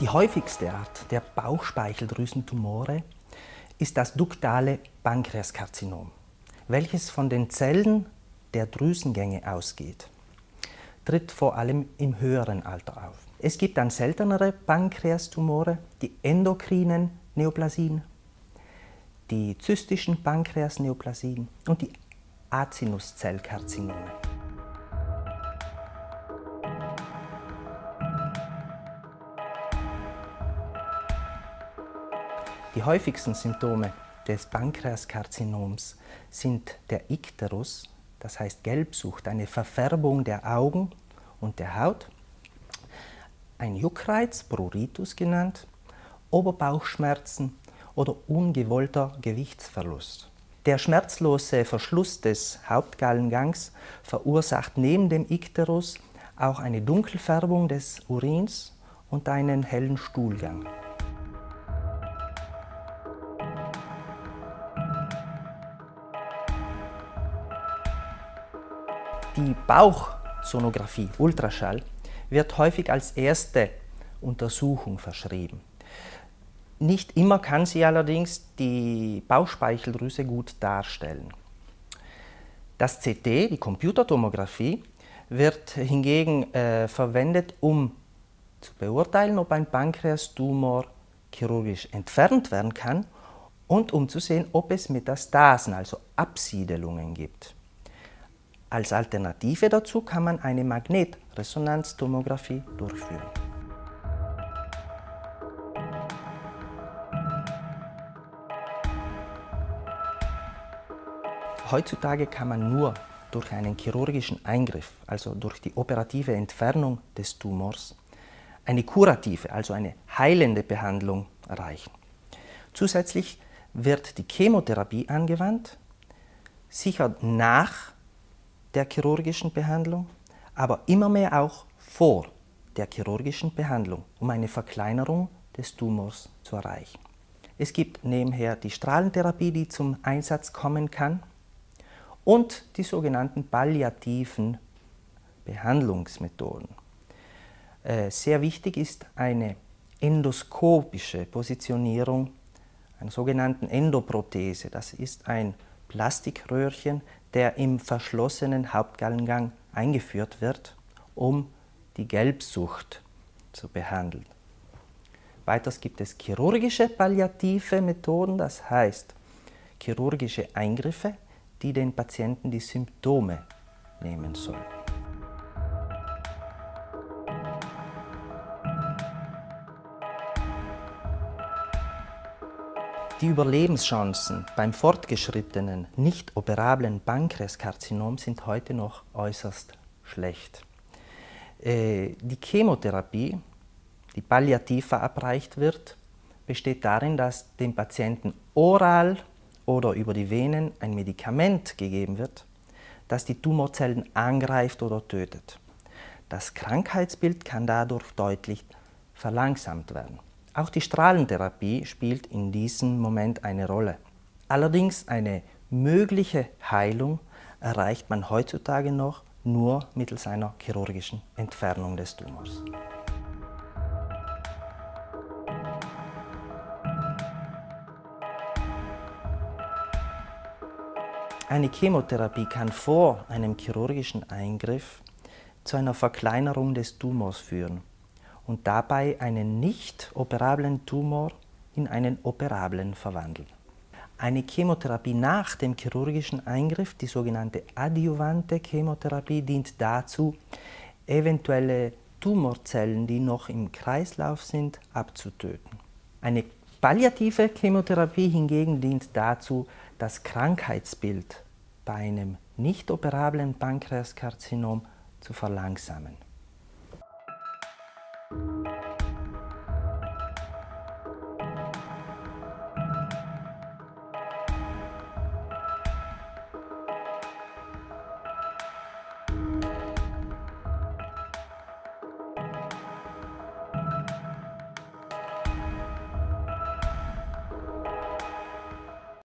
Die häufigste Art der Bauchspeicheldrüsentumore ist das duktale Pankreaskarzinom, welches von den Zellen der Drüsengänge ausgeht, tritt vor allem im höheren Alter auf. Es gibt dann seltenere Pankreastumore, die endokrinen Neoplasien, die zystischen Pankreasneoplasien und die Acinuszellkarzinome. Die häufigsten Symptome des Pankreaskarzinoms sind der Ikterus, das heißt Gelbsucht, eine Verfärbung der Augen und der Haut, ein Juckreiz, Pruritus genannt, Oberbauchschmerzen oder ungewollter Gewichtsverlust. Der schmerzlose Verschluss des Hauptgallengangs verursacht neben dem Ikterus auch eine Dunkelfärbung des Urins und einen hellen Stuhlgang. Die Bauchsonographie, Ultraschall, wird häufig als erste Untersuchung verschrieben. Nicht immer kann sie allerdings die Bauchspeicheldrüse gut darstellen. Das CT, die Computertomographie, wird hingegen äh, verwendet, um zu beurteilen, ob ein Pankreastumor chirurgisch entfernt werden kann und um zu sehen, ob es Metastasen, also Absiedelungen gibt. Als Alternative dazu kann man eine Magnetresonanztomographie durchführen. Heutzutage kann man nur durch einen chirurgischen Eingriff, also durch die operative Entfernung des Tumors, eine kurative, also eine heilende Behandlung erreichen. Zusätzlich wird die Chemotherapie angewandt, sicher nach der chirurgischen Behandlung, aber immer mehr auch vor der chirurgischen Behandlung, um eine Verkleinerung des Tumors zu erreichen. Es gibt nebenher die Strahlentherapie, die zum Einsatz kommen kann, und die sogenannten palliativen Behandlungsmethoden. Äh, sehr wichtig ist eine endoskopische Positionierung einer sogenannten Endoprothese. Das ist ein Plastikröhrchen, der im verschlossenen Hauptgallengang eingeführt wird, um die Gelbsucht zu behandeln. Weiters gibt es chirurgische palliative Methoden, das heißt chirurgische Eingriffe, die den Patienten die Symptome nehmen sollen. Die Überlebenschancen beim fortgeschrittenen, nicht operablen Pankreaskarzinom sind heute noch äußerst schlecht. Äh, die Chemotherapie, die palliativ verabreicht wird, besteht darin, dass dem Patienten oral oder über die Venen ein Medikament gegeben wird, das die Tumorzellen angreift oder tötet. Das Krankheitsbild kann dadurch deutlich verlangsamt werden. Auch die Strahlentherapie spielt in diesem Moment eine Rolle. Allerdings eine mögliche Heilung erreicht man heutzutage noch nur mittels einer chirurgischen Entfernung des Tumors. Eine Chemotherapie kann vor einem chirurgischen Eingriff zu einer Verkleinerung des Tumors führen und dabei einen nicht operablen Tumor in einen operablen verwandeln. Eine Chemotherapie nach dem chirurgischen Eingriff, die sogenannte adjuvante Chemotherapie, dient dazu, eventuelle Tumorzellen, die noch im Kreislauf sind, abzutöten. Eine palliative Chemotherapie hingegen dient dazu, das Krankheitsbild bei einem nicht operablen Pankreaskarzinom zu verlangsamen.